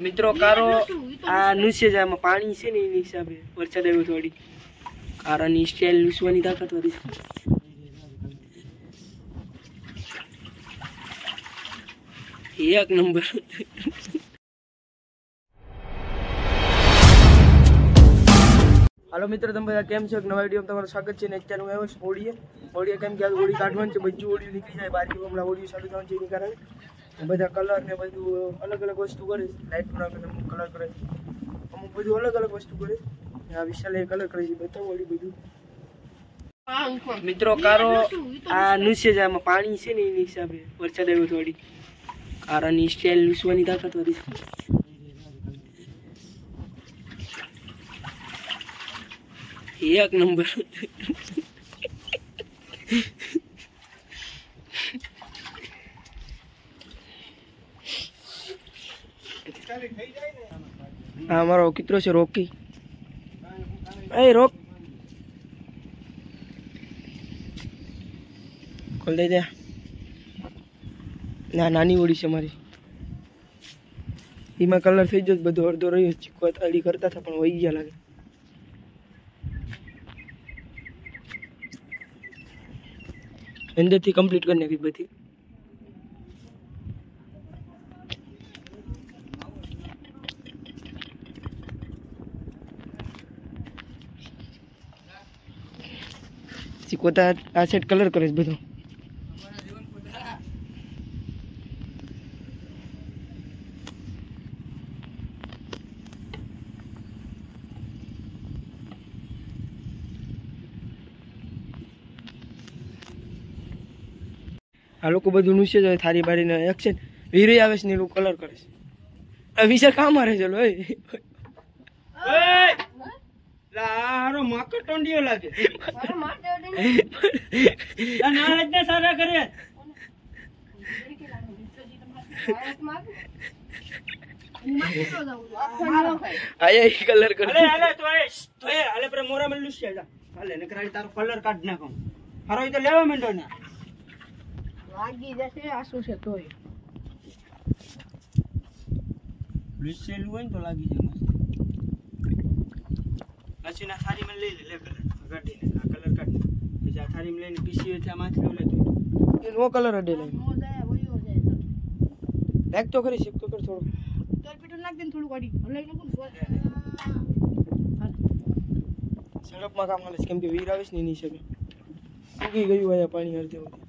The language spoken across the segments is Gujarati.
મિત્રો, કારો આ નુસે છે આમાં પાણી છે ને એની હિસાબે વરસાદ આવ્યો થોડી કારોની સ્ટાઇલ નુસવાની તાકાત વધી એક નંબર. હાલો મિત્રો, તમે બધા કેમ છો? એક નવા વીડિયો તમારું સ્વાગત છે ને અત્યારે હું આવ્યો છું હોળીએ. હોળીએ કેમ કે હોળી કાઢવાની છે, બધું હોળીઓ નીકળી જાય બાકી હમણાં હોળીઓ ચાલુ થવાનું છે, એની કારણે. બધા કલર ને બધું અલગ અલગ વસ્તુ કરે લાઇટ અમુક કલર કરે અમુક બધું અલગ અલગ વસ્તુ કરે આ વિશાલ એ કલર કરે છે, બતાવો હોળી બધું. મિત્રો, કારો આ નુસે છે, આમાં પાણી છે ને એની હિસાબે વરસાદ આવ્યો થોડી કારાની સ્ટાઇલ નુસવાની તાકાત વધી એક નંબર હા અમારો કિતરો છે રોકી એ રોક ખોલ દઈ દે ના નાની ઓળી છે મારી એમાં કલર થઈ ગયો બધો અડધો રહ્યો ચીકો અડી કરતા હતા પણ વહી ગયા લાગે અંદરથી કમ્પ્લીટ કરી નાખી બધી ચીકોતા આ સેટ કલર કરે છે બધો આ લોકો બધું નુસે જ થારી બારીને એક્શન વીરે આવે છે ને એ લોકો કલર કરે છે. આ વિશે કામ મારે છે લો લારો માકડ ટોંડિયો લાગે. ને સારા કરે. આયા કલર કરે. તો એ તો એ અલે પર મોરા માં છે જા અલે નકરાડી તારો કલર કાઢ નાખો. હારો એ તો લેવા માંડો ને. લાગી જશે આસુ છે તોય લુસેલું હોય ને તો લાગી જાય મસ્ત પછી ના થારી માં લઈ લે લે કલર કાઢીને આ કલર કાઢ પછી આ થારી માં લઈને પીસી હોય ત્યાં માથે ઓલે તો એ નો કલર અડે લાઈન મો જાય વયો જાય બેક તો કરી શીખ તો કર થોડું તોલ પીટો નાખ દે ને થોડું કાઢી હલાઈ નો કોણ સડપમાં કામ હાલે છે કેમ કે વીર આવે છે ને એની હિસાબે ઉગી ગયું અહીંયા પાણી હરતે વખતે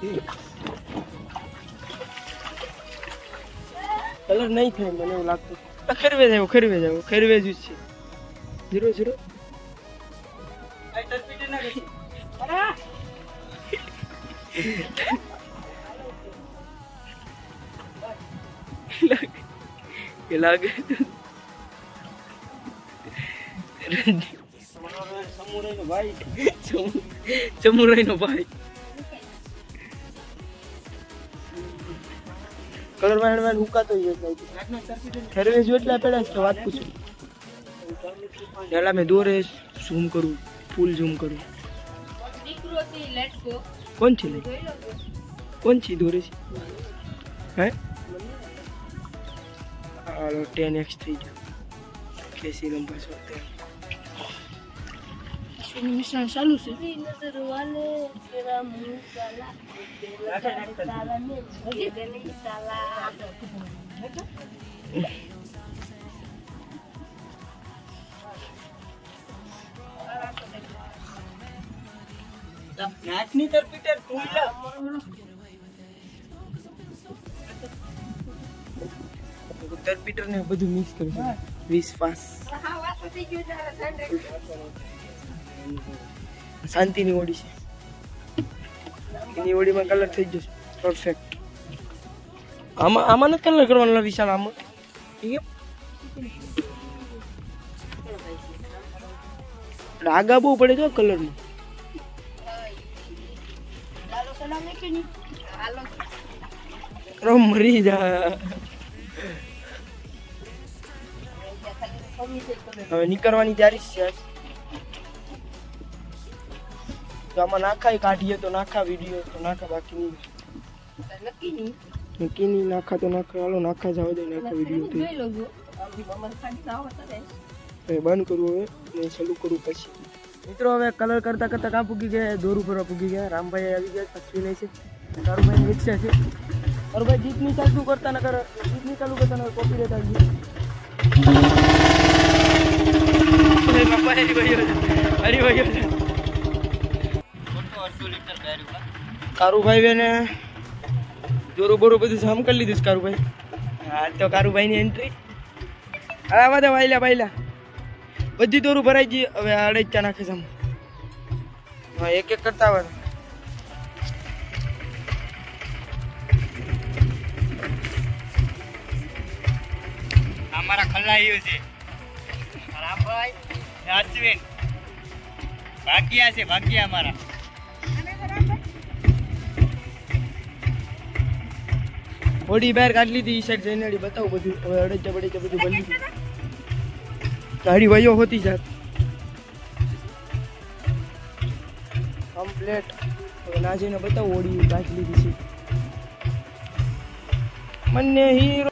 જો જાડો કરે અરે આવા છે એટલે હું ગાડી નથી દેતું લેવો જો પણ કલર નહીં થાય મને એવું લાગતું આ ખરવે જાય ખરવે જાય ખરવે જ છે ઝીરો ઝીરો આ તરપીટે ના કરી એ લાગે સમુરાઈ નો ભાઈ ચમુરાઈ નો ભાઈ કલર વાણ વાણ હુકાતો જ નથી ખરવે જો એટલા પેડા છે કે વાત પૂછું પેલા મેં દોરે ઝૂમ કરું ફૂલ ઝૂમ કરું દીકરો થી લેટ ગો કોણ છે લે જોઈ લો તો. કોણ છે દોરે છે હે હાલો ટેન એક્સ થઈ ગયો કેસી લંબા સો મિશ્રણ ચાલુ છે ને બધું મિક્સ કરી વીસ પાસ શાંતિની ઓડી છે એની ઓડીમાં કલર થઈ જશે. પરફેક્ટ આમાં આમાં નથી કલર કરવાનો વિશાલ આમાં? છે બહુ પડે જો કલરમાં નું. મરી જા. હવે નીકળવાની તૈયારી છે તો આમાં નાખાય કાઢીએ તો નાખા વિડીયો તો નાખા બાકી નહીં નક્કી નહીં નક્કી નહીં નાખા તો નાખા હાલો નાખા જવા દે નાખા વિડીયો તો જોઈ લોજો આમ મમ્મી ખાલી ના હોતા રહે હવે બંધ કરવું હવે ને ચાલુ કરવું પછી મિત્રો હવે કલર કરતા કરતા કાં પૂગી ગયા દોરું ભરવા પૂગી ગયા રામભાઈ આવી ગયા અશ્વિન છે કારુભાઈ રિક્ષા છે કારુભાઈ જીતની ચાલુ કરતા નકર જીતની ચાલુ કરતા નકર કોપી રેટ આવી ગઈ અરે બાપા કારુભાઈ બેને જોરું બધું જામ કરી લીધું કારુભાઈ. હા, તો કારુભાઈની એન્ટ્રી હા બધા વાયલા વાયલા. બધી દોરું ભરાઈ ગઈ, હવે અડેચા નાખે છે. હા, એક એક કરતા આવે અમારા ખલાઈઓ છે. રામભાઈ અશ્વિન ભાગ્યા છે, ભાગ્યા અમારા. હોડી બહાર કાઢી લીધી, ઈ સાઈડ જઈને અડી બતાવું બધું. હવે અડેચા બડેચા બધું બની ગાડી વયો હોતી જાત. કમ્પ્લેટ હવે ના જઈને બતાવું હોડી કાઢી લીધી છે. મને હીરો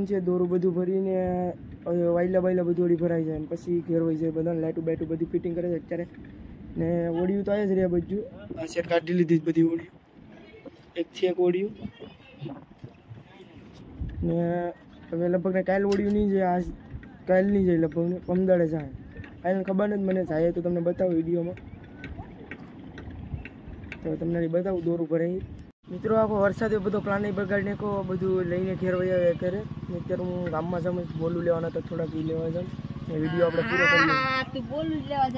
દોરું છે દોરું બધું ભરીને વાયલા બાયલા બધું ઓડી ભરાઈ જાય પછી ઘેર હોય જાય બધાને લાઈટું બાઈટું બધું ફિટિંગ કરે છે અત્યારે. ને ઓડિયું તો આવ્યા જ રહ્યા બધું. આ સેટ કાઢી લીધી બધી ઓડિયું એકથી એક ઓડિયું ને હવે લગભગ ને કાલ ઓડિયું નહીં જાય, આજ કાલ નહીં જાય લગભગ ને પમદાડે જાય. કાલે ખબર નથી, મને જાય તો તમને બતાવું વિડીયોમાં. તો તમને બતાવું દોરું ભરાઈ. મિત્રો, આખો વરસાદ એ બધો પ્લાન બગાડી નાખો બધું લઈને ઘેર વયા કરે. અત્યારે હું ગામમાં જાઉં બોલું લેવાના તો થોડાક ઈ લેવા જાઉં. વીડિયો આપણે પૂરો લેવા